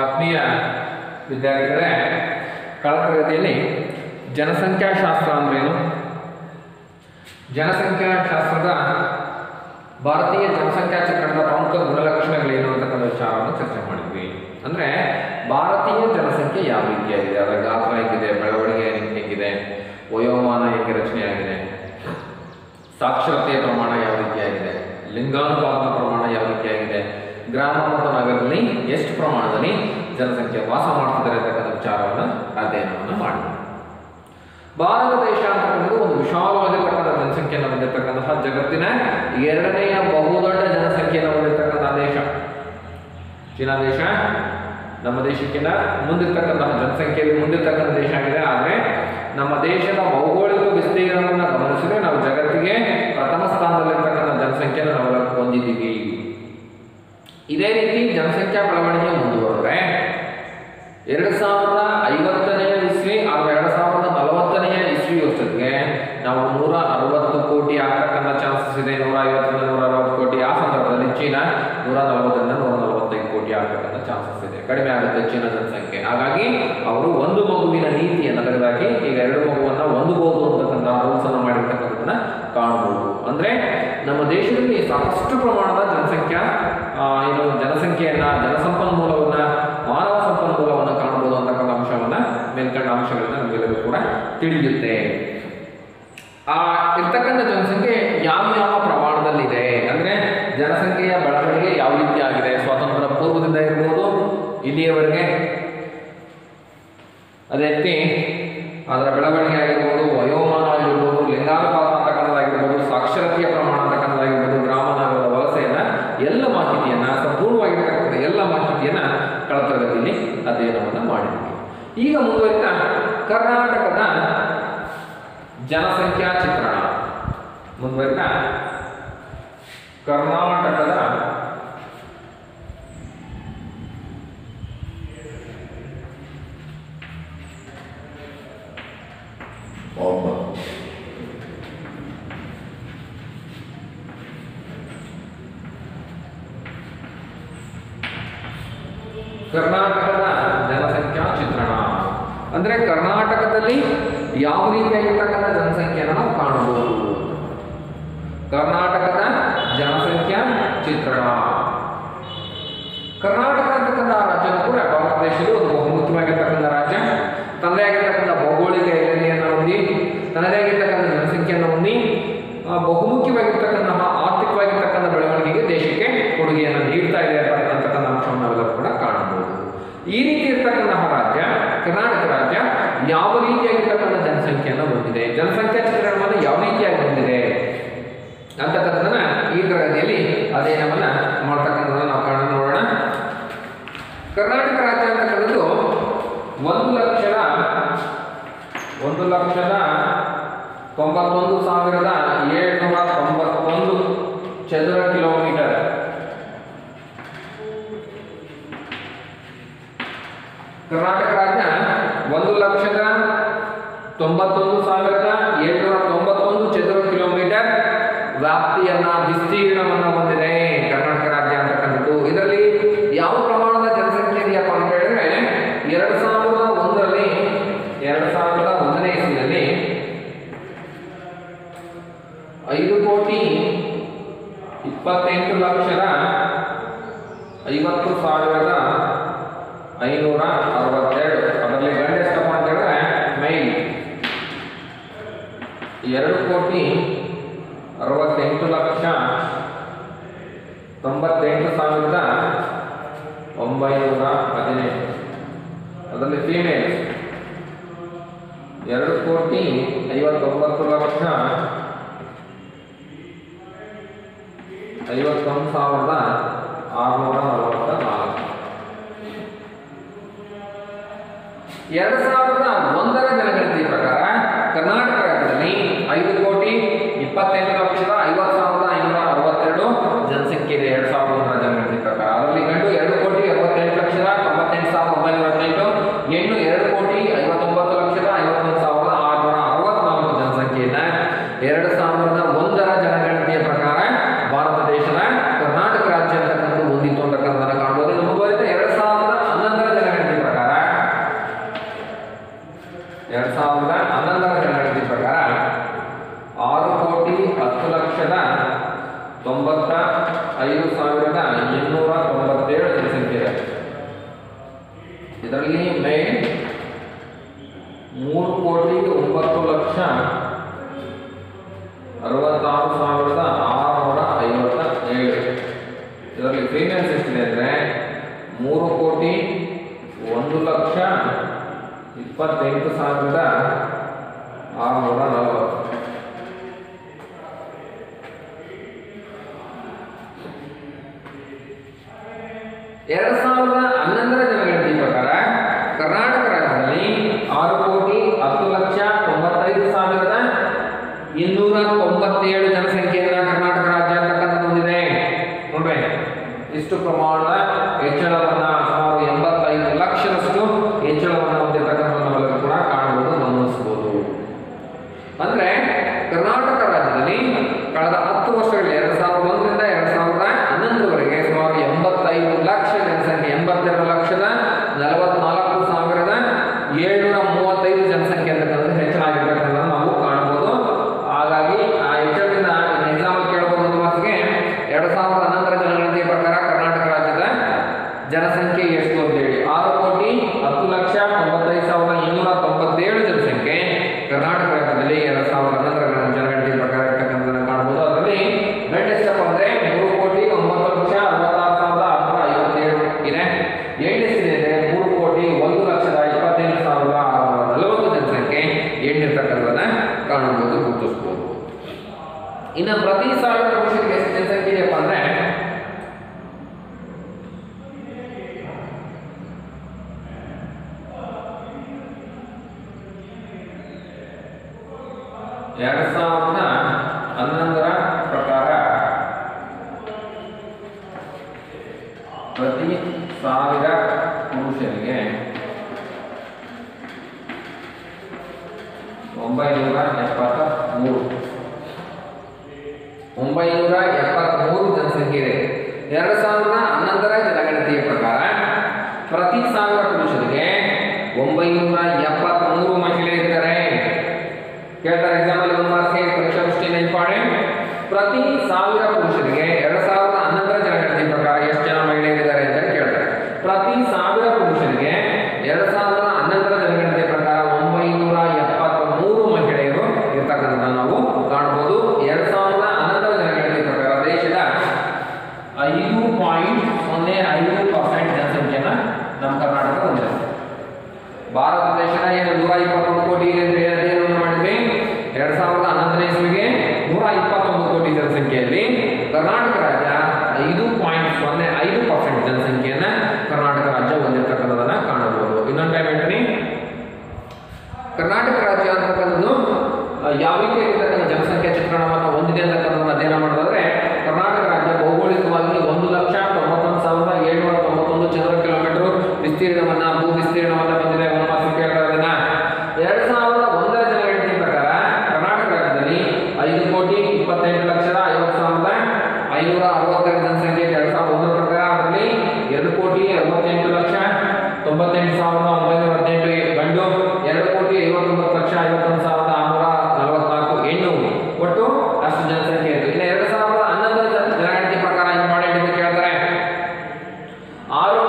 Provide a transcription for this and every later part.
ಆತ್ಮೀಯ ವಿದ್ಯಾರ್ಥಿಗಳೇ ಕಳೆದ ತರಗತಿಯಲ್ಲಿ ಜನಸಂಖ್ಯಾಶಾಸ್ತ್ರ ಅಂದ್ರೇನು ಜನಸಂಖ್ಯಾಶಾಸ್ತ್ರದ ಭಾರತೀಯ ಜನಸಂಖ್ಯಾ ಚಿತ್ರಣದ ಪ್ರಮುಖ ಗುಣಲಕ್ಷಣಗಳೇನು ಅಂತಕ್ಕಂಥ ವಿಚಾರವನ್ನು ಚರ್ಚೆ ಮಾಡಿದ್ವಿ. ಅಂದರೆ ಭಾರತೀಯ ಜನಸಂಖ್ಯೆ ಯಾವ ರೀತಿಯಾಗಿದೆ? ಅದರ ಗಾತ್ರ ಹೇಗಿದೆ? ಬೆಳವಣಿಗೆ ಹೇಗಿದೆ? ವಯೋಮಾನ ಹೇಗೆ ರಚನೆಯಾಗಿದೆ? ಸಾಕ್ಷರತೆಯ ಪ್ರಮಾಣ ಯಾವ ರೀತಿಯಾಗಿದೆ? ಲಿಂಗಾನುಪಾತದ ಪ್ರಮಾಣ ಯಾವ ರೀತಿಯಾಗಿದೆ? ಗ್ರಾಮ ಮತ್ತು ನಗರದಲ್ಲಿ ಎಷ್ಟು ಪ್ರಮಾಣದಲ್ಲಿ ಜನಸಂಖ್ಯೆ ವಾಸ ಮಾಡ್ತಿದ್ದಾರೆ ಅಂತಕ್ಕಂಥ ವಿಚಾರವನ್ನು ಅಧ್ಯಯನವನ್ನು ಮಾಡಿದೆ ಭಾರತ ದೇಶ ಅಂತಕ್ಕಂಥದ್ದು ಒಂದು ವಿಶಾಲವಾಗಿರ್ತಕ್ಕಂಥ ಜನಸಂಖ್ಯೆಯನ್ನು ಹೊಂದಿರತಕ್ಕಂತಹ ಜಗತ್ತಿನ ಎರಡನೆಯ ಬಹುದೊಡ್ಡ ಜನಸಂಖ್ಯೆಯನ್ನು ಹೊಂದಿರತಕ್ಕಂತಹ ದೇಶ. ಚೀನಾ ದೇಶ, ನಮ್ಮ ದೇಶಕ್ಕಿಂತ ಮುಂದಿರ್ತಕ್ಕಂತಹ ಜನಸಂಖ್ಯೆಯಲ್ಲಿ ಮುಂದಿರ್ತಕ್ಕಂಥ ದೇಶ ಆಗಿದೆ. ಆದರೆ ನಮ್ಮ ದೇಶದ ಭೌಗೋಳಿಕ ವಿಸ್ತೀರ್ಣವನ್ನು ಗಮನಿಸಿದ್ರೆ ನಾವು ಜಗತ್ತಿಗೆ ಪ್ರಥಮ ಸ್ಥಾನದಲ್ಲಿರ್ತಕ್ಕಂಥ ಜನಸಂಖ್ಯೆಯನ್ನು ನಾವು ಹೊಂದಿದ್ದೀವಿ. ಇದೇ ರೀತಿ ಜನಸಂಖ್ಯಾ ಬೆಳವಣಿಗೆ ಮುಂದುವರೆದ್ರೆ ಎರಡು ಸಾವಿರದ ಐವತ್ತನೆಯ ಇಸ್ವಿ ಅಥವಾ ಎರಡು ಸಾವಿರದ ನಲವತ್ತನೆಯ ಇಸ್ವಿ ವರ್ಷಕ್ಕೆ ನಾವು ನೂರ ಅರವತ್ತು ಕೋಟಿ ಆಗ್ತಕ್ಕಂಥ ಚಾನ್ಸಸ್ ಇದೆ. ನೂರ ಐವತ್ತರಿಂದ ನೂರ ಅರವತ್ತು ಕೋಟಿ. ಆ ಸಂದರ್ಭದಲ್ಲಿ ಚೀನಾ ನೂರ ನಲವತ್ತರಿಂದ ನೂರ ನಲವತ್ತೈದು ಕೋಟಿ ಆಗ್ತಕ್ಕಂಥ ಚಾನ್ಸಸ್ ಇದೆ. ಕಡಿಮೆ ಆಗುತ್ತೆ ಚೀನಾ ಜನಸಂಖ್ಯೆ. ಹಾಗಾಗಿ ಅವರು ಒಂದು ಮಗುವಿನ ನೀತಿಯನ್ನು ತೆಗೆದಾಕಿ ಈಗ ಎರಡು ಮಗುವನ್ನ ಹೊಂದಬಹುದು ಅಂತಕ್ಕಂಥ ರೂಲ್ಸ್ ಅನ್ನು ಮಾಡಿರ್ತಕ್ಕಂಥದ್ದನ್ನ ಕಾಣಬಹುದು. ಅಂದ್ರೆ ನಮ್ಮ ದೇಶದಲ್ಲಿ ಸಾಕಷ್ಟು ಪ್ರಮಾಣದ ಜನಸಂಖ್ಯಾ ಏನು ಜನಸಂಖ್ಯೆಯನ್ನ ಜನಸಂಪನ್ಮೂಲವನ್ನ ಮಾನವ ಸಂಪನ್ಮೂಲವನ್ನು ಕಾಣಬಹುದು ಅಂತಕ್ಕಂಥ ಅಂಶವನ್ನ ಮೇಲ್ಕಂಡ ಅಂಶಗಳನ್ನ ನಮಗೆಲ್ಲರೂ ಕೂಡ ತಿಳಿಯುತ್ತೆ. ಎರಡು ಸಾವಿರದ Michael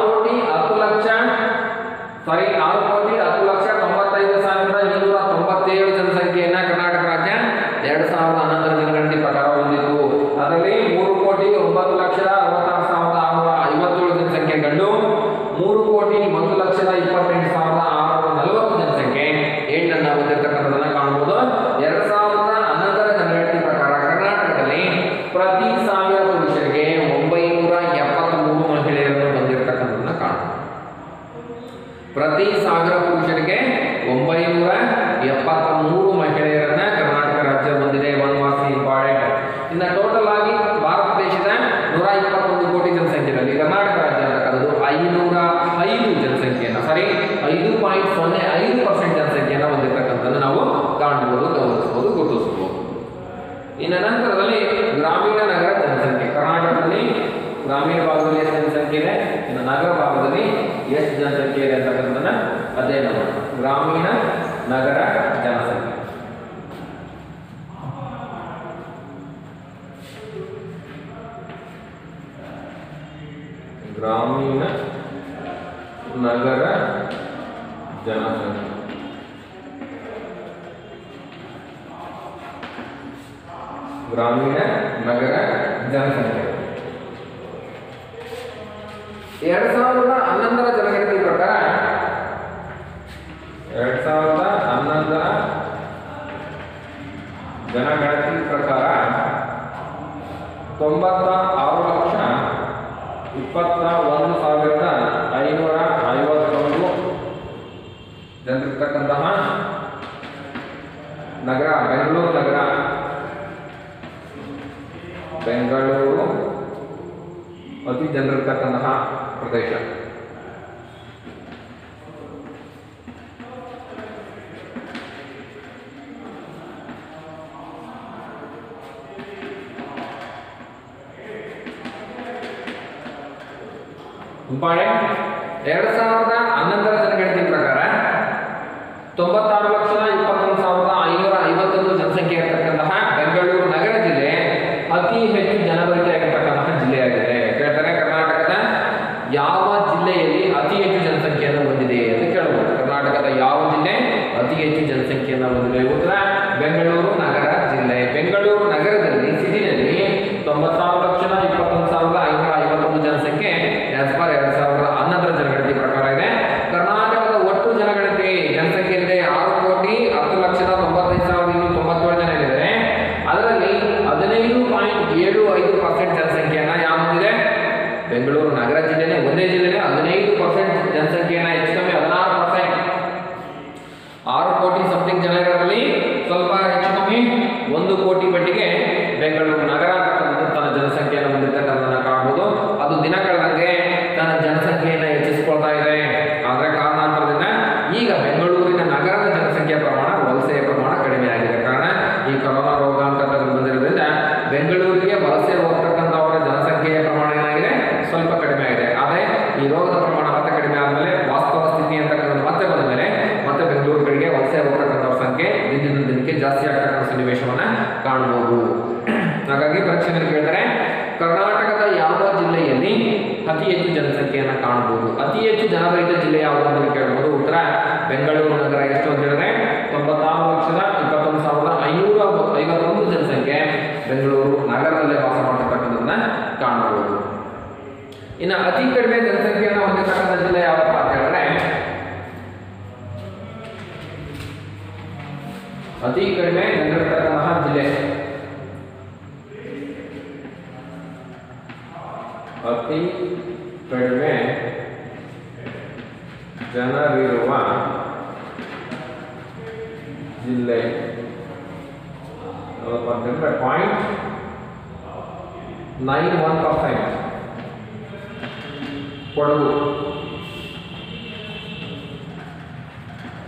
ಕೋಟಿ ಹತ್ತು ಲಕ್ಷ ಸಾರಿ ಆರು ಕೋಟಿ ಹತ್ತು ಲಕ್ಷ ತೊಂಬತ್ತೈದು ಸಾವಿರದ ಇನ್ನೂರ ತೊಂಬತ್ತೇಳು ಜನಸಂಖ್ಯೆಯನ್ನ ಕರ್ನಾಟಕ ರಾಜ್ಯ ಎರಡು ಸಾವಿರದ ಹನ್ನೊಂದರ ಜನಗಣತಿ ಪ್ರಕಾರ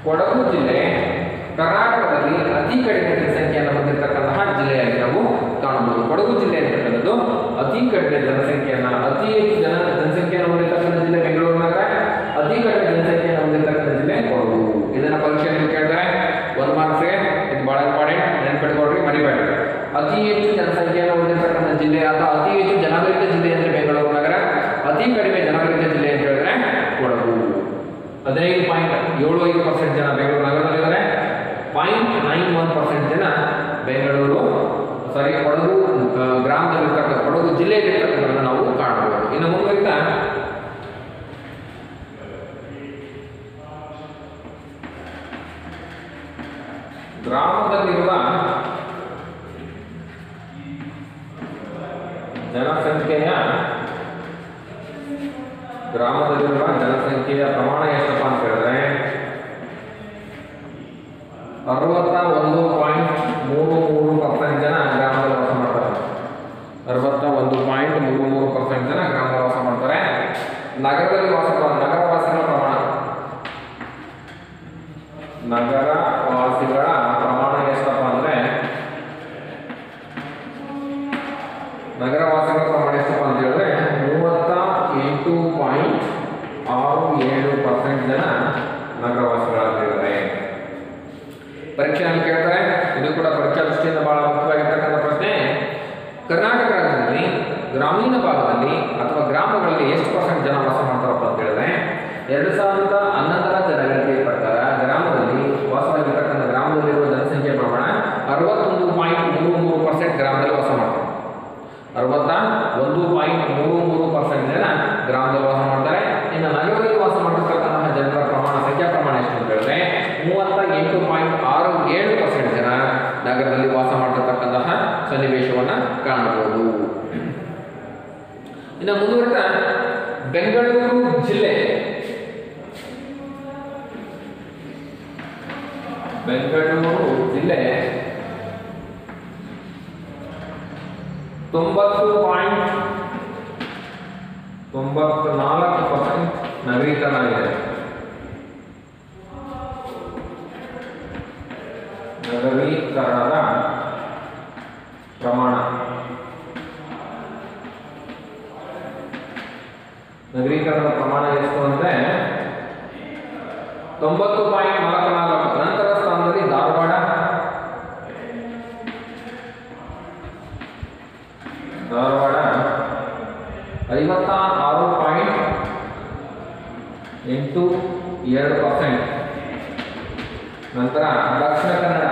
ಕೊಡಗು ಜಿಲ್ಲೆ ಕರ್ನಾಟಕದಲ್ಲಿ ಅತಿ ಕಡಿಮೆ ಜನಸಂಖ್ಯೆಯನ್ನು ಹೊಂದಿರತಕ್ಕಂತಹ ಜಿಲ್ಲೆಯಾಗಿ ನಾವು ಕಾಣಬಹುದು. ಕೊಡಗು ಜಿಲ್ಲೆ ಅಂತಕ್ಕಂಥದ್ದು ಅತಿ ಕಡಿಮೆ ಜನಸಂಖ್ಯೆಯನ್ನು, ಅತಿ ಹೆಚ್ಚು ಜನ ಜನಸಂಖ್ಯೆ ಏಳು ಐದು ಪರ್ಸೆಂಟ್ ಜನ ಬೆಂಗಳೂರು ನಗರದಲ್ಲಿದ್ದಾರೆ. ಪಾಯಿಂಟ್ ನೈನ್ ಒನ್ ಪರ್ಸೆಂಟ್ ಜನ ಬೆಂಗಳೂರು ಸಾರಿ ಕೊಡಗು ಗ್ರಾಮದಲ್ಲಿರ್ತಕ್ಕಂಥ, ಕೊಡಗು ಜಿಲ್ಲೆಯಲ್ಲಿರ್ತಕ್ಕಂಥ на кровати. ಎಂಟು, ಎರಡು ಪರ್ಸೆಂಟ್ ನಂತರ ದಕ್ಷಿಣ ಕನ್ನಡ.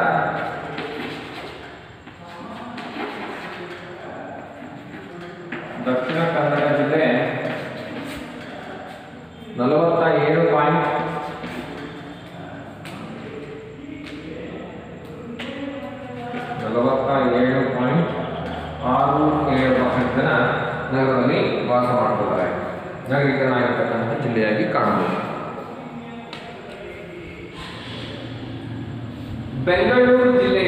ದಕ್ಷಿಣ ಕನ್ನಡ ಜಿಲ್ಲೆ ನಲವತ್ತ ಏಳು ಪಾಯಿಂಟ್ ನಲವತ್ತ ಏಳು ಪಾಯಿಂಟ್ ಆರು ಏಳು ಪರ್ಸೆಂಟ್ ಜನ ನಗರದಲ್ಲಿ ವಾಸ ಮಾಡ್ತಿದ್ದಾರೆ. ನಾಗರಿಕನಾಗಿರ್ತಕ್ಕಂಥ ಜಿಲ್ಲೆಯಾಗಿ ಕಾಣಬಹುದು. ಬೆಂಗಳೂರು ಜಿಲ್ಲೆ,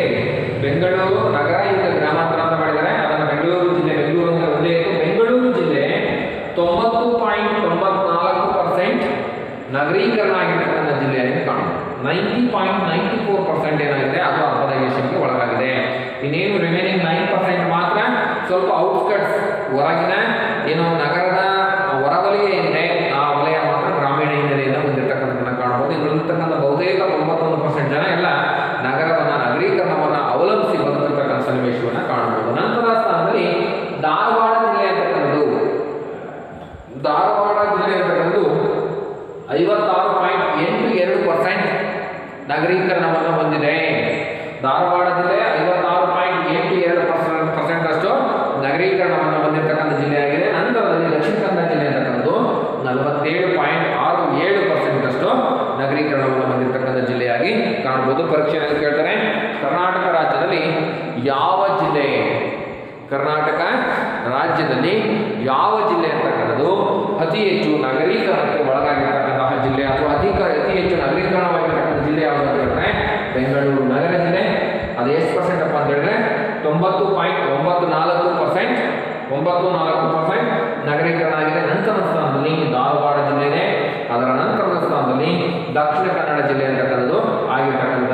ಬೆಂಗಳೂರು ನಗರ ಈಗ ಗ್ರಾಮಾಂತರ ಅಂತ ಮಾಡಿದರೆ ಅದನ್ನು ಬೆಂಗಳೂರು ಜಿಲ್ಲೆ, ಬೆಂಗಳೂರು ಅಂತ ಒಂದೇ ಇತ್ತು. ಬೆಂಗಳೂರು ಜಿಲ್ಲೆ ತೊಂಬತ್ತು ಪಾಯಿಂಟ್ ತೊಂಬತ್ನಾಲ್ಕು ಪರ್ಸೆಂಟ್ ನಗರೀಕರಣ ಆಗಿರ್ತಕ್ಕಂಥ ಜಿಲ್ಲೆಯಾಗಿ ಕಾಣಬಹುದು. Ninety point ninety four percent ಏನಾಗಿದೆ? ಅದು ಅರ್ಬನೈಸೇಷನ್ಗೆ ಒಳಗಾಗಿದೆ. ಇನ್ನೇನು ರಿಮೈನಿಂಗ್ ನೈನ್ ಪರ್ಸೆಂಟ್ ಮಾತ್ರ ಸ್ವಲ್ಪ ಔಟ್ಸ್ಕಟ್ಸ್ ಹೊರಗಿನ ರಾಜ್ಯದಲ್ಲಿ ಯಾವ ಜಿಲ್ಲೆ ಅಂತಕ್ಕಂಥದ್ದು ಅತಿ ಹೆಚ್ಚು ನಗರೀಕರಣಕ್ಕೆ ಒಳಗಾಗಿರ್ತಕ್ಕಂತಹ ಜಿಲ್ಲೆ ಅಥವಾ ಅಧಿಕ, ಅತಿ ಹೆಚ್ಚು ನಗರೀಕರಣವಾಗಿರ್ತಕ್ಕಂಥ ಜಿಲ್ಲೆ ಯಾವುದು ಅಂತ ಹೇಳಿದ್ರೆ ಬೆಂಗಳೂರು ನಗರ ಜಿಲ್ಲೆ ಅದು ಎಷ್ಟು ಪರ್ಸೆಂಟ್ ಅಪ್ಪ ಅಂತ ಹೇಳಿದ್ರೆ ತೊಂಬತ್ತು ಪಾಯಿಂಟ್ ಒಂಬತ್ತು ನಾಲ್ಕು ಪರ್ಸೆಂಟ್ ಒಂಬತ್ತು ನಾಲ್ಕು ಪರ್ಸೆಂಟ್ ನಗರೀಕರಣ ಆಗಿದೆ. ನಂತರ ಸ್ಥಾನದಲ್ಲಿ ಧಾರವಾಡ ಜಿಲ್ಲೆನೇ. ಅದರ ನಂತರದ ಸ್ಥಾನದಲ್ಲಿ ದಕ್ಷಿಣ ಕನ್ನಡ ಜಿಲ್ಲೆ ಅಂತಕ್ಕಂಥದ್ದು ಆಗಿರ್ತಕ್ಕಂಥ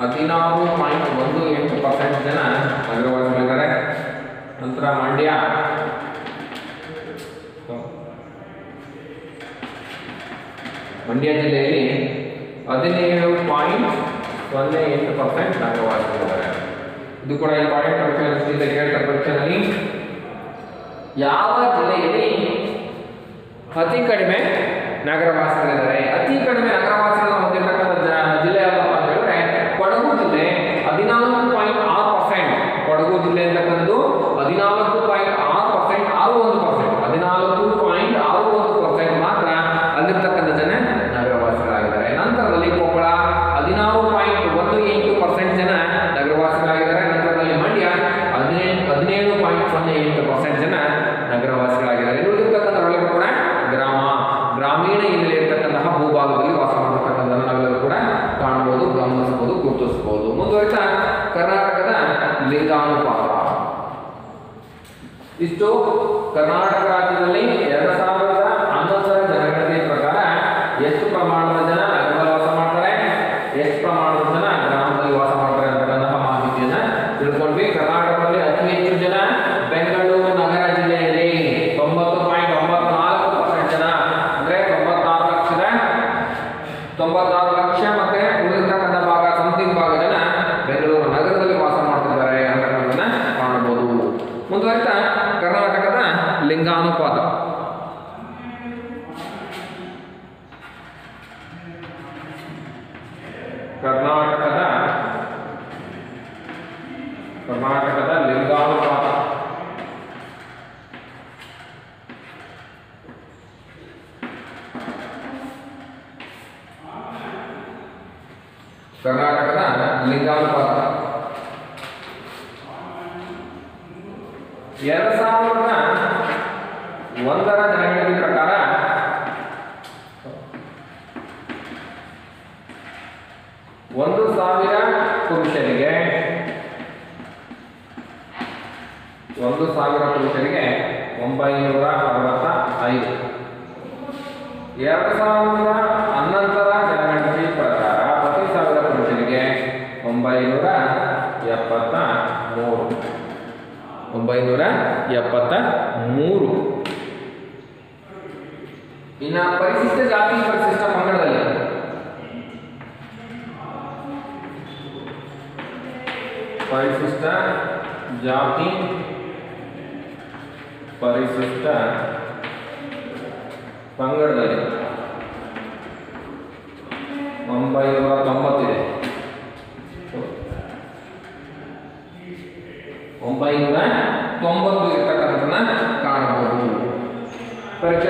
ಹದಿನಾರು ಪಾಯಿಂಟ್ ಒಂದು ಎಂಟು ಪರ್ಸೆಂಟ್ ಜನ ಅಗ್ರವಾಸಿಗಳಿದ್ದಾರೆ ನಂತರ ಮಂಡ್ಯ. ಮಂಡ್ಯ ಜಿಲ್ಲೆಯಲ್ಲಿ ಹದಿನೇಳು ಪಾಯಿಂಟ್ ಸೊನ್ನೆ ಎಂಟು ಪರ್ಸೆಂಟ್ ಅಗ್ರವಾಸಿಗಳಿದ್ದಾರೆ ಇದು ಕೂಡ ಇಂಪಾರ್ಟೆಂಟ್ ಅಂಶದಿಂದ ಕೇಳ್ತಾ ಪರೀಕ್ಷೆಯಲ್ಲಿ ಯಾವ ಜಿಲ್ಲೆಯಲ್ಲಿ ಅತಿ ಕಡಿಮೆ ನಗರವಾಸಿಗಳಿದ್ದಾರೆ? ಅತಿ ಕಡಿಮೆ ನಗರವಾಸಿಗಳನ್ನು ಹೊಂದಿರತಕ್ಕಂಥ ಜಿಲ್ಲೆ ಯಾವುದಪ್ಪ தொடங்குகின்ற பதினான்கு ಒಂಬೈನೂರ ತೊಂಬತ್ತು ಇರ್ತಕ್ಕಂಥದನ್ನ ಕಾಣಬಹುದು. ಪರೀಕ್ಷೆ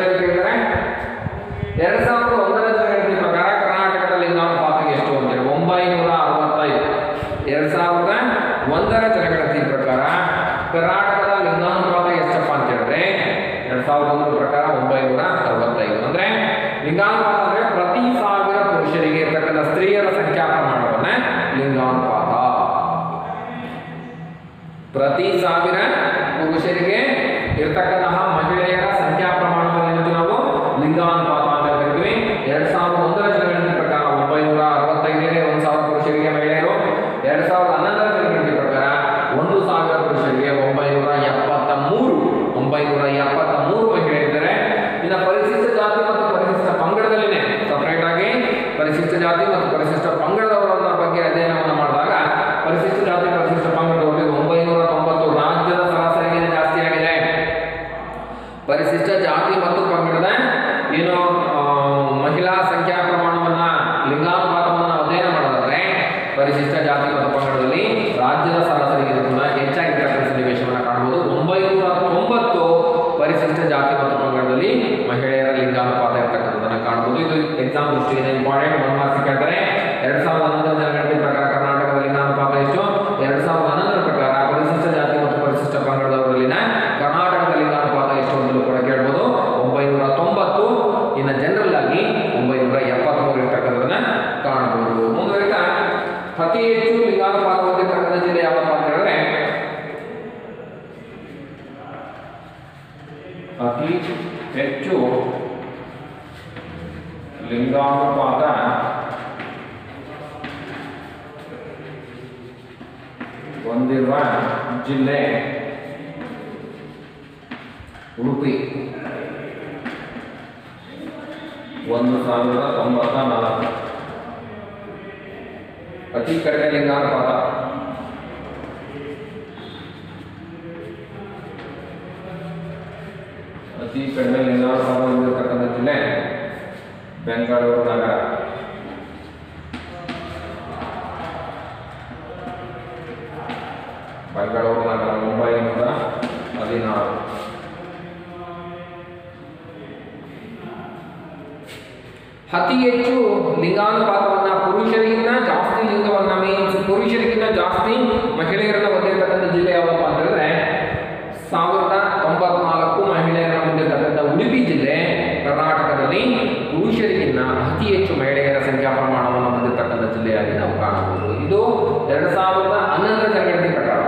ಇದು ಎರಡು ಸಾವಿರದ ಹನ್ನೊಂದರ ತರಗತಿ ಪ್ರಕಾರ.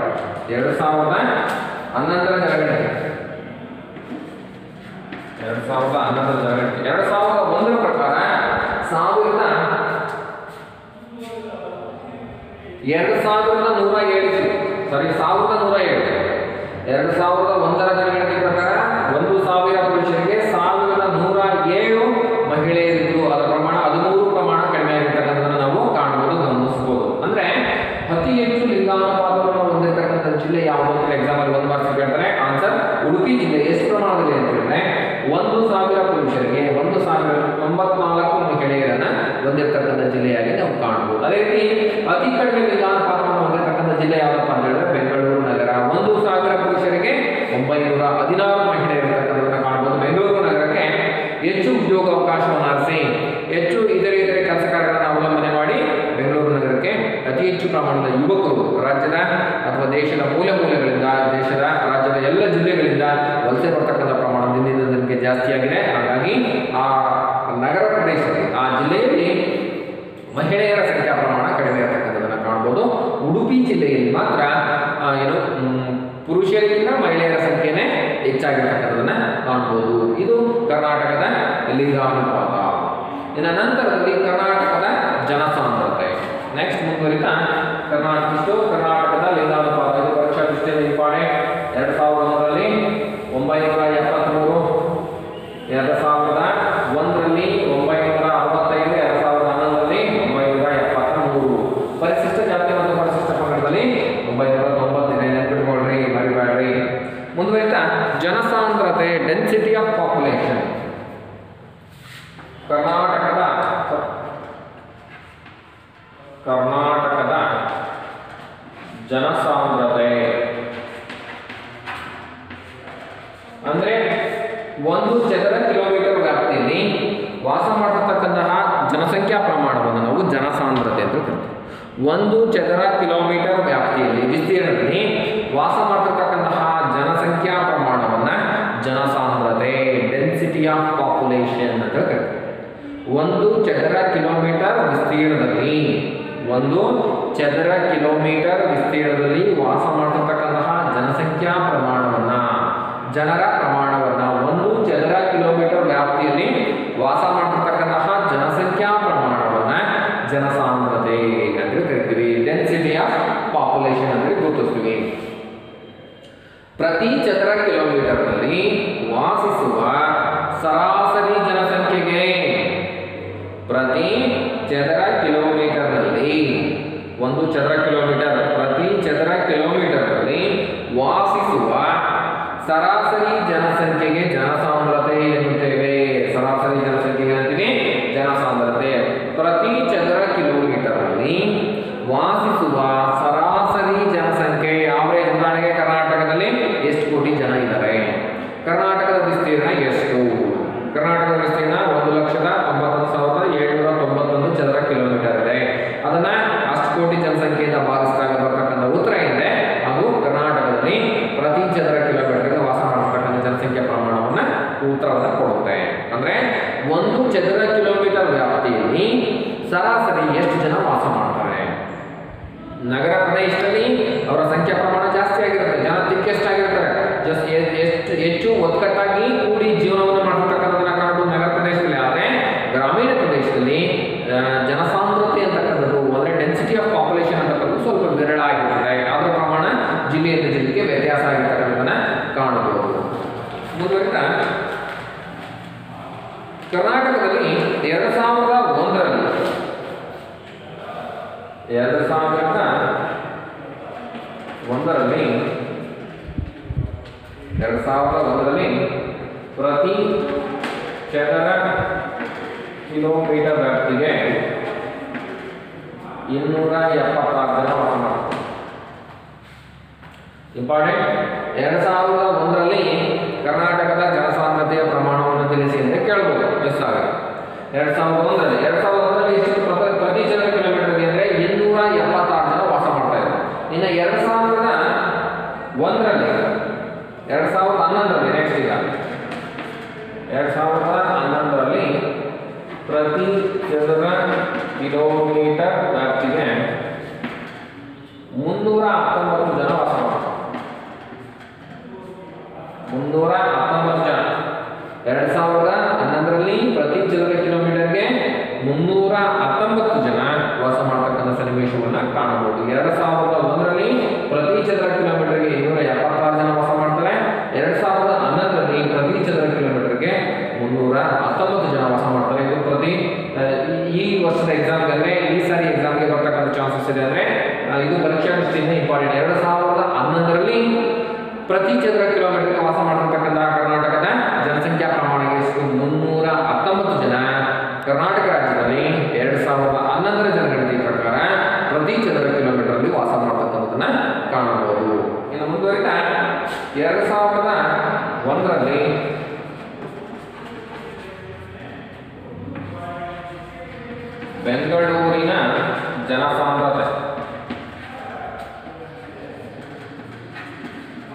ಎರಡು ಸಾವಿರದ ಹನ್ನೊಂದರ ತರಗತಿ. ಎರಡ್ ಸಾವಿರದ ಹನ್ನೊಂದರ ತರಗತಿ. ಎರಡು ಸಾವಿರದ ಒಂದರ ಪ್ರಕಾರ ಸಾವಿರದ ಎರಡ್ ಸಾವಿರದ ನೂರ ಏಳು. ಸಾರಿ ಸಾವಿರದ ನೂರ ಏಳು. ಎರಡ್ ಸಾವಿರದ कर्नाटक कर्नाटक चदर किलोमीटर प्रति चदर किलोमीटर वासरी जनसंख्य जनसाम्रते सरासरी जनसंख्य ಇಂಪಾರ್ಟೆಂಟ್ ಎರಡು ಸಾವಿರದ ಒಂದರಲ್ಲಿ ಕರ್ನಾಟಕದ ಜನಸಾಂದ್ರತೆಯ ಪ್ರಮಾಣವನ್ನು ತಿಳಿಸಿ ಅಂತ ಕೇಳ್ಬೋದು ಮಿಸ್ ಆಗುತ್ತೆ ಎರಡು ಸಾವಿರದ ಒಂದರಲ್ಲಿ. ಎರಡು ಸಾವಿರದ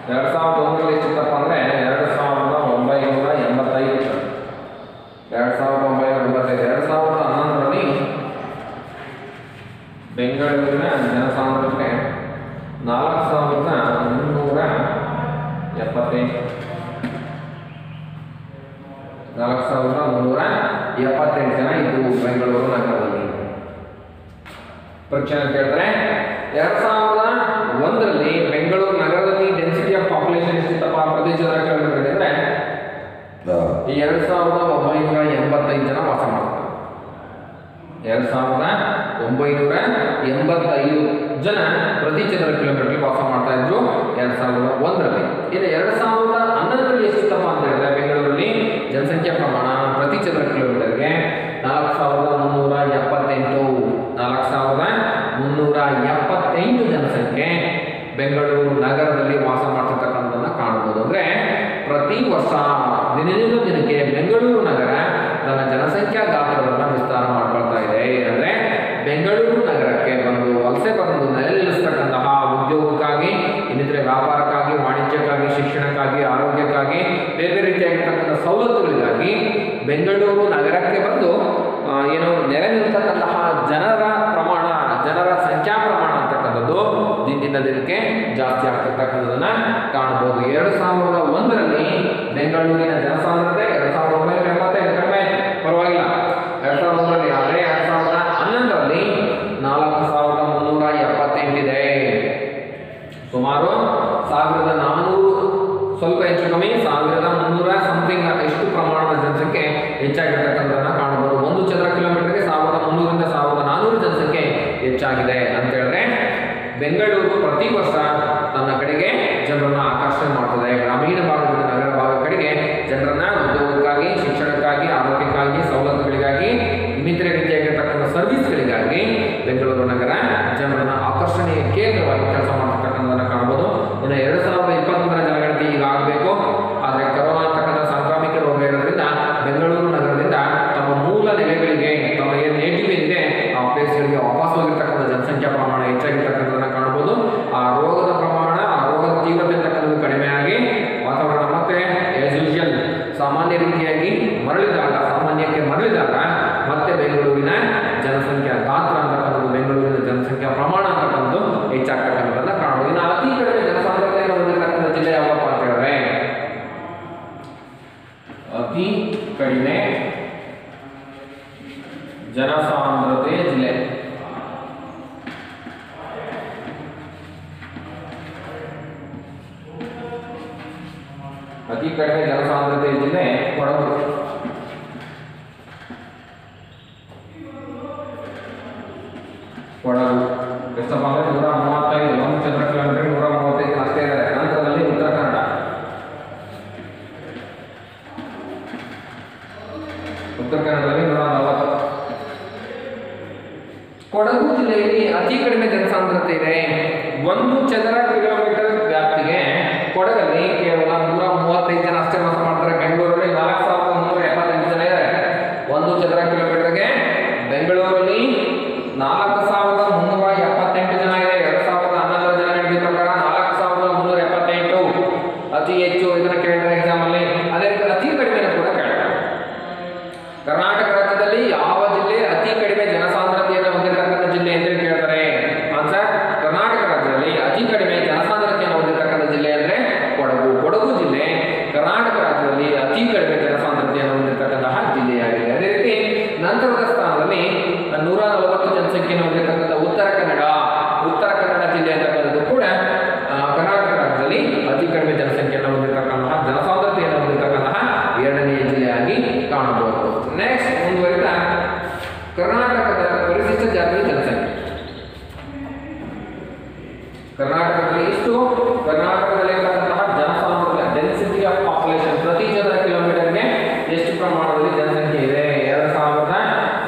There are some donor ಅನ್ನುವಂಥದ್ದು ದಿನದಿಂದ ದಿನಕ್ಕೆ ಜಾಸ್ತಿ ಆಗ್ತಿರ್ತಕ್ಕಂಥದನ್ನ ಕಾಣಬಹುದು ಎರಡು ಸಾವಿರದ ಒಂದರಲ್ಲಿ ಬೆಂಗಳೂರಿನ ಜನಸಾಂದ್ರತೆ, ಎರಡು ಸಾವಿರದ ಒಂಬೈನೂರ ಎಂಬತ್ತೈದು ಕಡಿಮೆ ಆಯಿತು. ಪರವಾಗಿಲ್ಲ. अति कड़े जनसांद्रते ज़िले को ಕರ್ನಾಟಕದಲ್ಲಿ ಇಷ್ಟು ಕರ್ನಾಟಕದಲ್ಲಿರ್ತಕ್ಕಂತಹ ಜನಸಾಮಾನ್ಯ ಡೆನ್ಸಿಟಿ ಆಫ್ ಪಾಪ್ಯುಲೇಷನ್ ಪ್ರತಿ ಚದರ ಕಿಲೋಮೀಟರ್ಗೆ ಎಷ್ಟು ಪ್ರಮಾಣದಲ್ಲಿ ಜನಸಂಖ್ಯೆ ಇದೆ? ಎರಡು ಸಾವಿರದ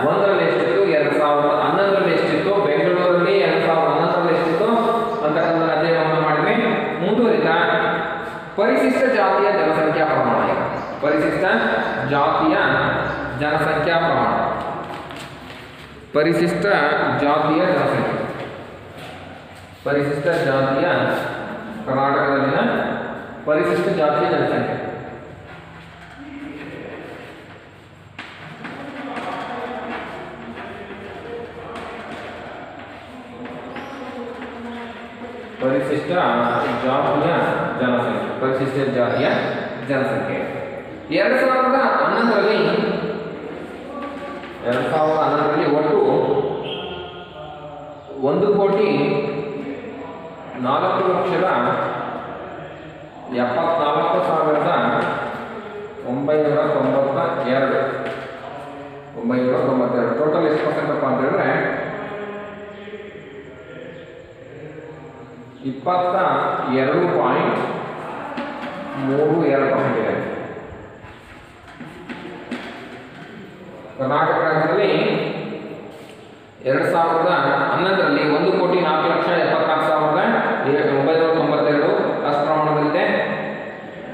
ಒಂದರಲ್ಲಿ ಎಷ್ಟಿತ್ತು? ಎರಡು ಸಾವಿರದ ಹನ್ನೊಂದರಲ್ಲಿ ಎಷ್ಟಿತ್ತು? ಬೆಂಗಳೂರಲ್ಲಿ ಎರಡು ಸಾವಿರದ ಹನ್ನೊಂದರಲ್ಲಿ ಎಷ್ಟಿತ್ತು? ಅಂತಕ್ಕಂಥ ಅಧ್ಯಯನವನ್ನು ಮಾಡಿದ್ವಿ ಮುಂದುವರಿದ ಪರಿಶಿಷ್ಟ ಜಾತಿಯ ಜನಸಂಖ್ಯಾ ಪ್ರಮಾಣ ಪರಿಶಿಷ್ಟ ಜಾತಿಯ ಜನಸಂಖ್ಯಾ ಪ್ರಮಾಣ. ಪರಿಶಿಷ್ಟ ಜಾತಿಯ ಜನಸಂಖ್ಯೆ. परिशिष्ट जातीय कर्नाटक परिशिष्ट जातीय जनसंख्या। परिशिष्ट जातीय जनसंख्या। परिशिष्ट जातीय जनसंख्या। एर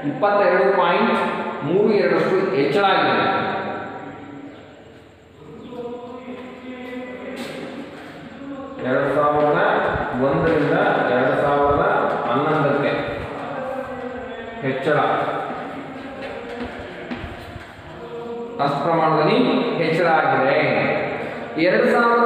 ಇಪ್ಪತ್ತೆರಡು ಪಾಯಿಂಟ್ ಮೂರು ಎರಡರಷ್ಟು ಹೆಚ್ಚಳ ಆಗಿದೆ. ಎರಡು ಸಾವಿರದ ಒಂದರಿಂದ ಎರಡು ಸಾವಿರದ ಹನ್ನೊಂದಕ್ಕೆ ಹೆಚ್ಚಳ. ಅಷ್ಟು ಪ್ರಮಾಣದಲ್ಲಿ ಹೆಚ್ಚಳ ಆಗಿದೆ. ಎರಡು ಸಾವಿರದ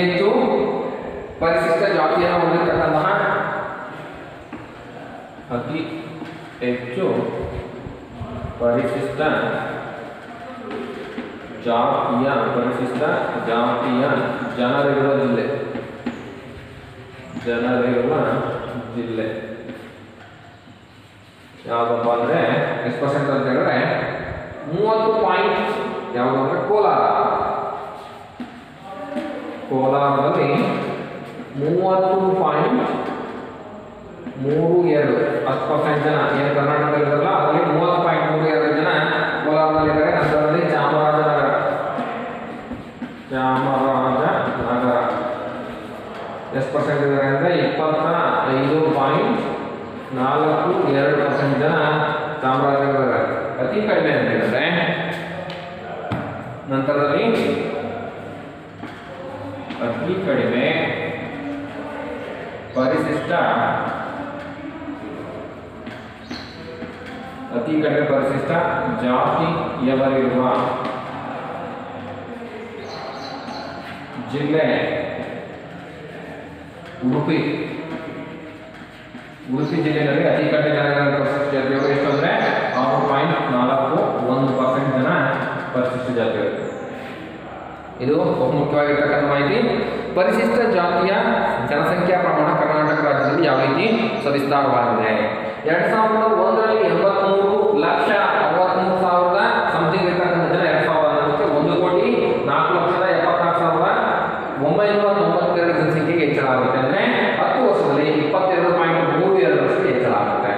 ये तो जो परिशिष्ट जाति है ना उल्लेख करना वहाँ अति एक जो परिशिष्ट जातियाँ परिशिष्ट जातियाँ जनरेगुलर ज़िले जनरेगुलर ज़िले यहाँ पर इस क्वेश्चन का जगह है। मूव पॉइंट यहाँ पर कोलार। ಕೋಲಾರದಲ್ಲಿ ಮೂವತ್ತು ಪಾಯಿಂಟ್ ಮೂರು ಎರಡು. ಹತ್ತು ಪರ್ಸೆಂಟ್ ಜನ. ಏನು ಕರ್ನಾಟಕದಲ್ಲಿರಲ್ಲ ಅದರಲ್ಲಿ ಮೂವತ್ತು ಪಾಯಿಂಟ್ ಮೂರು ಎರಡು ಜನ ಕೋಲಾರದಲ್ಲಿದ್ದಾರೆ ನಂತರದಲ್ಲಿ ಚಾಮರಾಜನಗರ ಚಾಮರಾಜನಗರ ಎಷ್ಟು ಪರ್ಸೆಂಟ್ ಇದ್ದಾರೆ ಅಂದರೆ ಇಪ್ಪತ್ತ ಐದು ಪಾಯಿಂಟ್ ನಾಲ್ಕು ಎರಡು ಪರ್ಸೆಂಟ್ ಜನ ಚಾಮರಾಜನಗರ. ಅತಿ ಕಡಿಮೆ ಅಂತ ಹೇಳಿದರೆ, ನಂತರದಲ್ಲಿ ಅತಿ ಕಡಿಮೆ ಪರಿಶಿಷ್ಟ ಅತಿ ಕಡಿಮೆ ಪರಿಶಿಷ್ಟ ಜಾತಿಯವರಿರುವ ಜಿಲ್ಲೆ ಉಡುಪಿ. ಉಡುಪಿ ಜಿಲ್ಲೆಯಲ್ಲಿ ಅತಿ ಕಡಿಮೆ ಜನಗಳ ಪರಿಶಿಷ್ಟ ಜಾತಿಯವರು ಎಷ್ಟು ಅಂದರೆ ಆರು ಪಾಯಿಂಟ್ ನಾಲ್ಕು ಒಂದು ಪರ್ಸೆಂಟ್ ಜನ ಪರಿಶಿಷ್ಟ ಜಾತಿಯವರು ಇದು ಬಹುಮುಖ್ಯವಾಗಿರ್ತಕ್ಕಂಥ ಮಾಹಿತಿ. ಪರಿಶಿಷ್ಟ ಜಾತಿಯ ಜನಸಂಖ್ಯಾ ಪ್ರಮಾಣ ಕರ್ನಾಟಕ ರಾಜ್ಯದಲ್ಲಿ ಯಾವ ರೀತಿ ಸವಿಸ್ತಾರವಾಗಿದೆ? ಎರಡ್ ಸಾವಿರದ ಒಂದರಲ್ಲಿ ಎಂಬತ್ಮೂರು ಲಕ್ಷ ಅರವತ್ಮೂರು ಸಾವಿರದ ಸಮಥಿಂಗ್ ಇರ್ತಕ್ಕಂಥ ಜನ ಎರಡ್ ಸಾವಿರದ ಹನ್ನೊಂದಕ್ಕೆ ಒಂದು ಕೋಟಿ ನಾಲ್ಕು ಲಕ್ಷದ ಎಪ್ಪತ್ನಾಲ್ಕು ಸಾವಿರದ ಒಂಬೈನೂರ ತೊಂಬತ್ತೆರಡು ಜನಸಂಖ್ಯೆಗೆ ಹೆಚ್ಚಳ ಆಗುತ್ತೆ ಅಂದ್ರೆ ಹತ್ತು ವರ್ಷದಲ್ಲಿ ಇಪ್ಪತ್ತೆರಡು ಪಾಯಿಂಟ್ ಮೂರು ಎರಡರಷ್ಟು ಹೆಚ್ಚಳ ಆಗುತ್ತೆ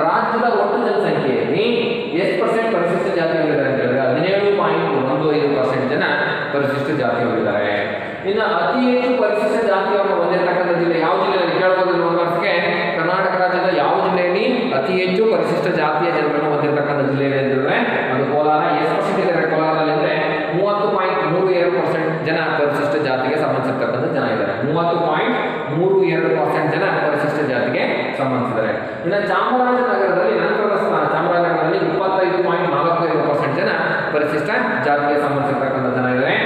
ರಾಜ್ಯದ ಒಟ್ಟು ಜನಸಂಖ್ಯೆಯಲ್ಲಿ ಎಷ್ಟು ಪರ್ಸೆಂಟ್ ಪರಿಶಿಷ್ಟ ಜಾತಿಯವರಿದ್ದಾರೆ ಅಂತ ಹೇಳಿದ್ರೆ ಹದಿನೇಳು ಪಾಯಿಂಟ್ ಒಂದು ಐದು ಪರ್ಸೆಂಟ್ ಜನ ಪರಿಶಿಷ್ಟ ಜಾತಿಯವರಿದ್ದಾರೆ ಇನ್ನು ಅತಿ ಹೆಚ್ಚು ಪರಿಶಿಷ್ಟ ಜಾತಿಯವರನ್ನು ಹೊಂದಿರತಕ್ಕಂಥ ಜಿಲ್ಲೆ ಯಾವ ಜಿಲ್ಲೆಯಲ್ಲಿ ಕೇಳಬಹುದು ಒಂದು ವರ್ಷಕ್ಕೆ ಕರ್ನಾಟಕ ರಾಜ್ಯದ ಯಾವ ಜಿಲ್ಲೆಯಲ್ಲಿ ಅತಿ ಹೆಚ್ಚು ಪರಿಶಿಷ್ಟ ಜಾತಿಯ ಜನರನ್ನು ಹೊಂದಿರತಕ್ಕಂಥ ಜಿಲ್ಲೆ ಇದೆ ಅಂತಂದ್ರೆ ಅದು ಕೋಲಾರ ಎಷ್ಟು ಪರ್ಸೆಂಟ್ ಇದ್ದಾರೆ ಕೋಲಾರದಲ್ಲಿ ಅಂದ್ರೆ ಮೂವತ್ತು ಪಾಯಿಂಟ್ ಮೂರು ಎರಡು ಪರ್ಸೆಂಟ್ ಜನ ಪರಿಶಿಷ್ಟ ಜಾತಿಗೆ ಸಂಬಂಧಿಸಿರ್ತಕ್ಕಂಥ ಜನ ಇದ್ದಾರೆ ಮೂವತ್ತು ಪಾಯಿಂಟ್ ಮೂರು ಎರಡು ಪರ್ಸೆಂಟ್ ಜನ ಪರಿಶಿಷ್ಟ ಜಾತಿಗೆ ಸಂಬಂಧಿಸಿದ್ದಾರೆ ಇನ್ನು ಚಾಮರಾಜನಗರದಲ್ಲಿ ನಂತರದ ಸ್ಥಾನ ಚಾಮರಾಜನಗರದಲ್ಲಿ ಇಪ್ಪತ್ತೈದು ಪಾಯಿಂಟ್ ನಾಲ್ಕು ಐದು ಪರ್ಸೆಂಟ್ ಜನ ಪರಿಶಿಷ್ಟ ಜಾತಿಗೆ ಸಂಬಂಧಿಸಿರ್ತಕ್ಕಂಥ ಜನ ಇದ್ದಾರೆ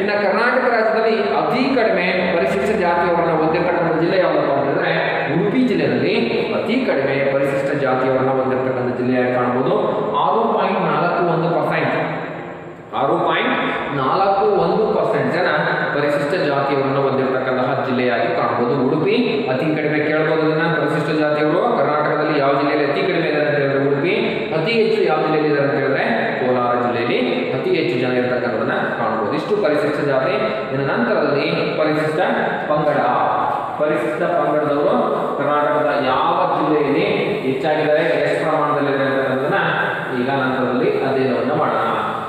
ಇನ್ನು ಕರ್ನಾಟಕ ರಾಜ್ಯದಲ್ಲಿ ಅತಿ ಕಡಿಮೆ ಪರಿಶಿಷ್ಟ ಜಾತಿಯವರನ್ನು ಹೊಂದಿರತಕ್ಕಂಥ ಜಿಲ್ಲೆ ಯಾವುದಪ್ಪ ಅಂತಂದ್ರೆ ಉಡುಪಿ ಜಿಲ್ಲೆಯಲ್ಲಿ ಅತಿ ಕಡಿಮೆ ಪರಿಶಿಷ್ಟ ಜಾತಿಯವರನ್ನು ಹೊಂದಿರತಕ್ಕಂಥ ಜಿಲ್ಲೆಯಾಗಿ ಕಾಣಬಹುದು ಆರು ಪಾಯಿಂಟ್ ನಾಲ್ಕು ಒಂದು ಪರ್ಸೆಂಟ್ ಆರು ಪಾಯಿಂಟ್ ನಾಲ್ಕು ಒಂದು ಪರ್ಸೆಂಟ್ ಜನ ಪರಿಶಿಷ್ಟ ಜಾತಿಯವರನ್ನು ಹೊಂದಿರತಕ್ಕಂತಹ ಜಿಲ್ಲೆಯಾಗಿ ಕಾಣಬಹುದು ಉಡುಪಿ ಅತಿ ಕಡಿಮೆ ಕೇಳಬಹುದು ಅದನ್ನ ಪರಿಶಿಷ್ಟ ಜಾತಿಯವರು ಕರ್ನಾಟಕದಲ್ಲಿ ಯಾವ ಜಿಲ್ಲೆಯಲ್ಲಿ ಅತಿ ಕಡಿಮೆ ಇದ್ದಾರೆ ಅಂತ ಹೇಳಿದ್ರೆ ಉಡುಪಿ ಅತಿ ಹೆಚ್ಚು ಯಾವ ಜಿಲ್ಲೆಯಲ್ಲಿ ಇದ್ದಾರೆ ಅಂತ ಹೇಳಿದ್ರೆ ಕೋಲಾರ ಜಿಲ್ಲೆಯಲ್ಲಿ ಅತಿ ಹೆಚ್ಚು ಜನ ಇರತಕ್ಕಂಥದನ್ನ ಕಾಣಬಹುದು ಇಷ್ಟು ಪರಿಶಿಷ್ಟ ಜಾತಿ ಇನ್ನು ನಂತರದಲ್ಲಿ ಪರಿಶಿಷ್ಟ ಪಂಗಡ ಪರಿಶಿಷ್ಟ ಪಂಗಡದವರು ಕರ್ನಾಟಕದ ಯಾವ ಜಿಲ್ಲೆಯಲ್ಲಿ ಹೆಚ್ಚಾಗಿದ್ದಾರೆ, ಎಷ್ಟು ಪ್ರಮಾಣದಲ್ಲಿ ಅನ್ನೋದನ್ನ ಈಗ ನಂತರದಲ್ಲಿ ಅಧ್ಯಯನವನ್ನು ಮಾಡೋಣ.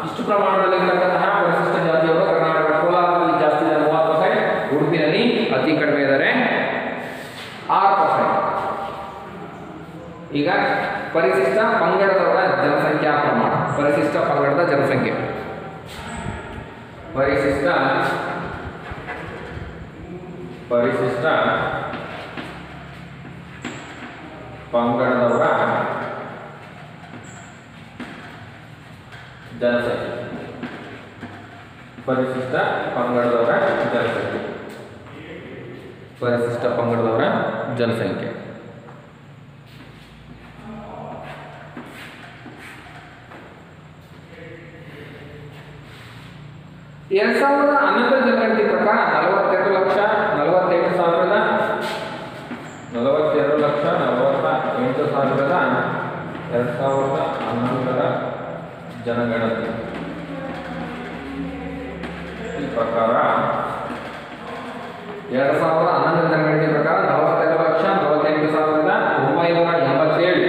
ಇಷ್ಟು ಪ್ರಮಾಣದಲ್ಲಿ ಇರತಕ್ಕಂತಹ ಪರಿಶಿಷ್ಟ ಜಾತಿಯವರು ಕರ್ನಾಟಕದ ಕೋಲಾರದಲ್ಲಿ ಜಾಸ್ತಿ ಇದೆ ಮೂವತ್ತು ಪರ್ಸೆಂಟ್ ಉಡುಪಿನಲ್ಲಿ ಅತಿ ಕಡಿಮೆ ಇದ್ದಾರೆ. ಆರು ಪರ್ಸೆಂಟ್. ಈಗ ಪರಿಶಿಷ್ಟ ಪಂಗಡದವರ ಜನಸಂಖ್ಯಾ ಪ್ರಮಾಣ, ಪರಿಶಿಷ್ಟ ಪಂಗಡದ ಜನಸಂಖ್ಯೆ. ಪರಿಶಿಷ್ಟ ಪರಿಶಿಷ್ಟ ಪಂಗಡದವರ ಜನಸಂಖ್ಯೆ ಪರಿಶಿಷ್ಟ ಪಂಗಡದವರ ಜನಸಂಖ್ಯೆ ಪರಿಶಿಷ್ಟ ಪಂಗಡದವರ ಜನಸಂಖ್ಯೆ ಎರಡ್ ಸಾವಿರದ ಹನ್ನೊಂದರ ಜನಗಣತಿ ಪ್ರಕಾರ ನಲವತ್ತೆರಡು ಲಕ್ಷ ನಲವತ್ತೆಂಟು ಸಾವಿರದ ನಲವತ್ತೆರಡು ಲಕ್ಷ ನಲವತ್ತ ಎಂಟು ಸಾವಿರದ ಎರಡು ಸಾವಿರದ ಹನ್ನೊಂದರ ಜನಗಣತಿ. ಈ ಪ್ರಕಾರ ಎರಡು ಸಾವಿರದ ಹನ್ನೊಂದರ ಜನಗಣತಿ ಪ್ರಕಾರ ನಲವತ್ತೆರಡು ಲಕ್ಷ ನಲವತ್ತೆಂಟು ಸಾವಿರದ ಒಂಬೈನೂರ ಎಂಬತ್ತೇಳು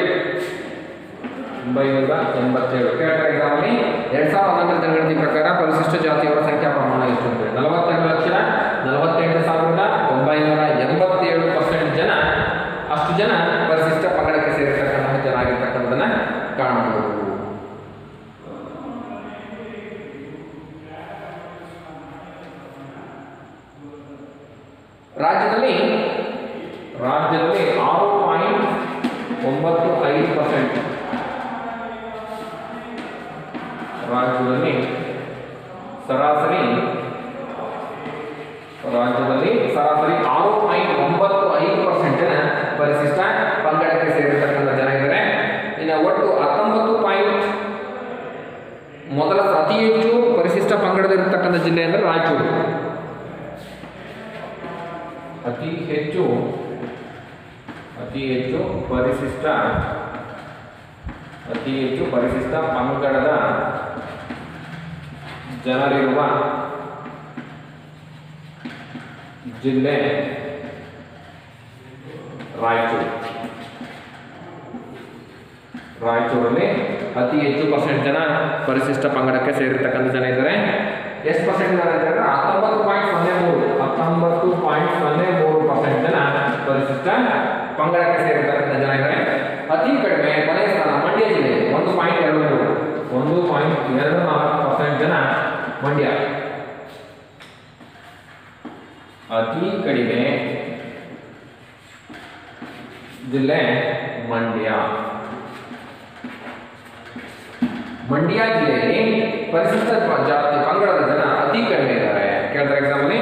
ಒಂಬೈನೂರ ಎಂಬತ್ತೇಳು ಕೇಳ್ತಾರೆ ಎಕ್ಸಾಮಲ್ಲಿ ಎರಡ್ ಸಾವಿರದ ಹನ್ನೊಂದರ ಜನಗಣತಿ ಪ್ರಕಾರ ಪರಿಶಿಷ್ಟ ಜಾತಿಯವರ ಸಂಖ್ಯಾ ಪ್ರಮಾಣ ಎಷ್ಟು ಅಂತ ಹೇಳಿ ನಲವತ್ತೆರಡು ಲಕ್ಷ ನಲವತ್ತೆಂಟು ಸಾವಿರದ ಒಂಬೈನೂರ ಎಂಬತ್ತೇಳು ಪರ್ಸೆಂಟ್ ಜನ ಅಷ್ಟು ಜನ ಪರಿಶಿಷ್ಟ ಪಂಗಡಕ್ಕೆ ಸೇರಿರ್ತಕ್ಕಂತಹ ಜನ ಆಗಿರ್ತಕ್ಕಂಥದ್ದನ್ನ ಕಾಣಬಹುದು ರಾಜ್ಯದಲ್ಲಿ ರಾಜ್ಯದಲ್ಲಿ ಆರು ಪಾಯಿಂಟ್ ಒಂಬತ್ತು ಐದು ಪರ್ಸೆಂಟ್. ರಾಜ್ಯದಲ್ಲಿ ಸರಾಸರಿ ರಾಜ್ಯದಲ್ಲಿ ಸರಾಸರಿ ಆರು ಪಾಯಿಂಟ್ ಒಂಬತ್ತು ಐದು ಪರ್ಸೆಂಟ್ ಪರಿಶಿಷ್ಟ ಪಂಗಡಕ್ಕೆ ಸೇರಿರ್ತಕ್ಕಂಥ ಜನ ಇದ್ದಾರೆ ಇನ್ನು ಒಟ್ಟು ಹತ್ತೊಂಬತ್ತು ಪಾಯಿಂಟ್ ಮೊದಲ ಅತಿ ಹೆಚ್ಚು ಪರಿಶಿಷ್ಟ ಪಂಗಡದಲ್ಲಿರ್ತಕ್ಕಂಥ ಜಿಲ್ಲೆ ಅಂದರೆ ರಾಯಚೂರು. ಅತಿ ಹೆಚ್ಚು ಪರಿಶಿಷ್ಟ ಅತಿ ಹೆಚ್ಚು ಪರಿಶಿಷ್ಟ ಪಂಗಡದ ಜನರಿರುವ ಜಿಲ್ಲೆ ರಾಯಚೂರು. ರಾಯಚೂರಲ್ಲಿ ಅತಿ ಹೆಚ್ಚು ಪರ್ಸೆಂಟ್ ಜನ ಪರಿಶಿಷ್ಟ ಪಂಗಡಕ್ಕೆ ಸೇರಿರ್ತಕ್ಕಂಥ ಜನ ಇದ್ದಾರೆ. ಎಷ್ಟು ಪರ್ಸೆಂಟ್ ಜನ ಇದ್ದಾರೆ? ಹತ್ತೊಂಬತ್ತು ಪಾಯಿಂಟ್ ಸೊನ್ನೆ ಮೂರು. ಹತ್ತೊಂಬತ್ತು ಪಾಯಿಂಟ್ ಸೊನ್ನೆ ಮೂರು ಪರ್ಸೆಂಟ್ ಜನ ಪರಿಶಿಷ್ಟ ಪಂಗಡಕ್ಕೆ ಸೇರಿರ್ತಕ್ಕಂಥ ಜನ ಇದ್ದಾರೆ. ಅತಿ ಕಡಿಮೆ ಕೊನೆಯ ಸ್ಥಾನ ಮಂಡ್ಯ ಜಿಲ್ಲೆ. ಒಂದು ಪಾಯಿಂಟ್ ಎರಡು ಒಂದು ಪಾಯಿಂಟ್ ಎರಡು ನಾಲ್ಕು ಪರ್ಸೆಂಟ್ ಜನ ಮಂಡ್ಯ. ಅತಿ ಕಡಿಮೆ ಜಿಲ್ಲೆ ಮಂಡ್ಯ. ಮಂಡ್ಯ ಜಿಲ್ಲೆಯಲ್ಲಿ ಪರಿಶಿಷ್ಟ ಜಾತಿ ಪಂಗಡದ ಜನ ಅತಿ ಕಡಿಮೆ ಇದ್ದಾರೆ. ಕೇಳ್ತಾರೆ ಎಕ್ಸಾಮಲ್ಲಿ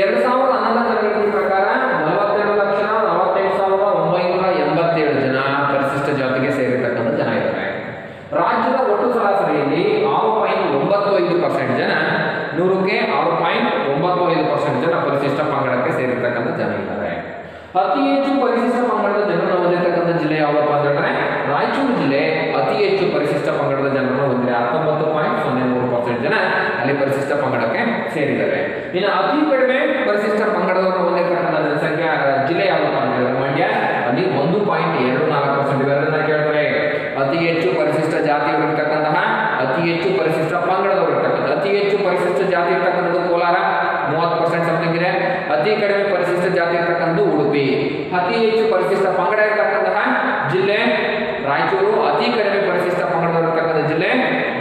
ಎರಡು ಸಾವಿರದ ಹನ್ನೊಂದರ ಪ್ರಕಾರ ನಲವತ್ತೆರಡು ಲಕ್ಷ ನಲವತ್ತೈದು ಸಾವಿರದ ಒಂಬೈನೂರ ಎಂಬತ್ತೇಳು ಜನ ಪರಿಶಿಷ್ಟ ಜಾತಿಗೆ ಸೇರಿರ್ತಕ್ಕಂಥ ಜನ ಇದ್ದಾರೆ ರಾಜ್ಯದ ಒಟ್ಟು ಸರಾಸರಿಯಲ್ಲಿ ಆರು ಪಾಯಿಂಟ್ ಒಂಬತ್ತು ಐದು ಪರ್ಸೆಂಟ್ ಜನ ನೂರಕ್ಕೆ ಆರು ಪಾಯಿಂಟ್ ಒಂಬತ್ತು ಐದು ಪರ್ಸೆಂಟ್ ಜನ ಪರಿಶಿಷ್ಟ ಪಂಗಡಕ್ಕೆ ಸೇರಿರ್ತಕ್ಕಂಥ ಜನ ಇದ್ದಾರೆ ಅತಿ ಹೆಚ್ಚು ಪರಿಶಿಷ್ಟ ಪಂಗಡದ ಜನರನ್ನು ಹೊಂದಿರತಕ್ಕಂಥ ಜಿಲ್ಲೆ ಯಾವಪ್ಪ ಹೇಳಿದ್ರೆ ರಾಯಚೂರು ಜಿಲ್ಲೆ ಅತಿ ಹೆಚ್ಚು ಪರಿಶಿಷ್ಟ ಪಂಗಡದ ಜನರನ್ನು ಹೊಂದಿದೆ. ಹತ್ತೊಂಬತ್ತು ಪಾಯಿಂಟ್ ಸೊನ್ನೆ ಮೂರು ಪರ್ಸೆಂಟ್ ಜನ ಅಲ್ಲಿ ಪರಿಶಿಷ್ಟ ಪಂಗಡಕ್ಕೆ ಸೇರಿದ್ದಾರೆ. ಇನ್ನು ಅತಿ ಕಡಿಮೆ ಪರಿಶಿಷ್ಟ ಪಂಗಡವನ್ನು ಹೊಂದಿರತಕ್ಕಂಥ ಜನಸಂಖ್ಯೆ ಜಿಲ್ಲೆ ಯಾವಪ್ಪ ಅಂತಂದ್ರೆ ಮಂಡ್ಯ. ಅಲ್ಲಿ ಒಂದು ಪಾಯಿಂಟ್ ಎರಡು ನಾಲ್ಕು ಪರ್ಸೆಂಟ್ ಇವೆರಡನ್ನ ಕೇಳ್ತಾರೆ. ಅತಿ ಹೆಚ್ಚು ಪರಿಶಿಷ್ಟ ಜಾತಿಯವರು ಇರ್ತಕ್ಕಂತಹ, ಅತಿ ಹೆಚ್ಚು ಪರಿಶಿಷ್ಟ ಪಂಗಡದವರು ಇರ್ತಕ್ಕಂಥ, ಅತಿ ಹೆಚ್ಚು ಪರಿಶಿಷ್ಟ ಜಾತಿ ಇರ್ತಕ್ಕಂಥದ್ದು ಕೋಲಾರ ಮೂವತ್ತು ಪರ್ಸೆಂಟ್ ಸಮಥಿಂಗ್ ಇದೆ ಅತಿ ಕಡಿಮೆ ಪರಿಶಿಷ್ಟ ಜಾತಿ ಇರ್ತಕ್ಕಂಥದ್ದು ಉಡುಪಿ. ಅತಿ ಹೆಚ್ಚು ಪರಿಶಿಷ್ಟ ಪಂಗಡ ಇರತಕ್ಕಂತಹ ಜಿಲ್ಲೆ ರಾಯಚೂರು, ಅತಿ ಕಡಿಮೆ ಪರಿಶಿಷ್ಟ ಪಂಗಡ ಇರ್ತಕ್ಕಂಥ ಜಿಲ್ಲೆ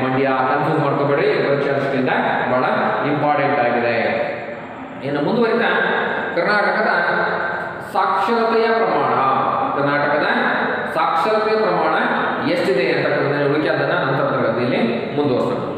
ಮಂಡ್ಯ. ಕನ್ಫ್ಯೂಸ್ ಮಾಡ್ಕೋಬೇಡಿ ಪರೀಕ್ಷಾ ದೃಷ್ಟಿಯಿಂದ ಬಹಳ ಇಂಪಾರ್ಟೆಂಟ್ ಆಗಿದೆ. ಇನ್ನು ಮುಂದುವರಿತಾ ಕರ್ನಾಟಕದ ಸಾಕ್ಷರತೆಯ ಪ್ರಮಾಣ. ಕರ್ನಾಟಕದ ಸಾಕ್ಷರತೆಯ ಪ್ರಮಾಣ ಎಷ್ಟಿದೆ ಅಂತಕ್ಕಂಥ ಉಳಿಕೆ ಅದನ್ನು ನಂತರ ತರಗತಿಯಲ್ಲಿ ಮುಂದುವರ್ಸೋಣ.